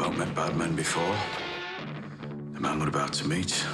about met bad men before. The man we're about to meet